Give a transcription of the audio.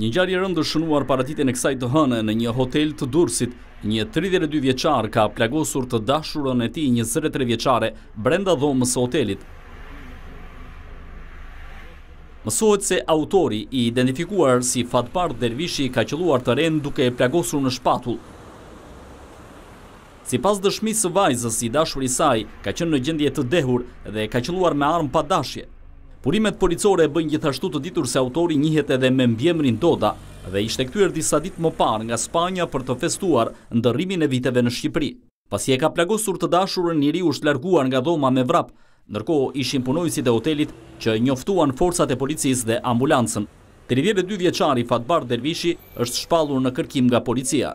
Një ngjarje e rëndë është shënuar paraditen e kësaj të hëne në një hotel të Durrësit. Një 32 vjeçar ka plagosur të dashurën e tij 23 vjeçare brenda dhomës së hotelit. Mësohet se autori i identifikuar si Fatbardh Dervishi ka qëlluar të renë duke e plagosur në shpatull. Sipas dëshmisë së vajzës, i dashuri i saj ka qenë në gjendje të dehur dhe e ka qëlluar me armë pa dashje. Burimet policore e bëjnë gjithashtu të ditur se autori njihet edhe me mbiemrin Doda dhe ishte kthyer disa ditë më parë nga Spanja për të festuar ndërrimin e viteve në Shqipëri. Pasi e ka plagosur të dashurën, i riu është larguar nga dhoma me vrap. Ndërkohë, ishin punonjësit e hotelit që njoftuan forcat e policisë dhe ambulancën. Tridhjetë e dy vjeçari Fatbardh Dervishi është shpallur në kërkim nga policia.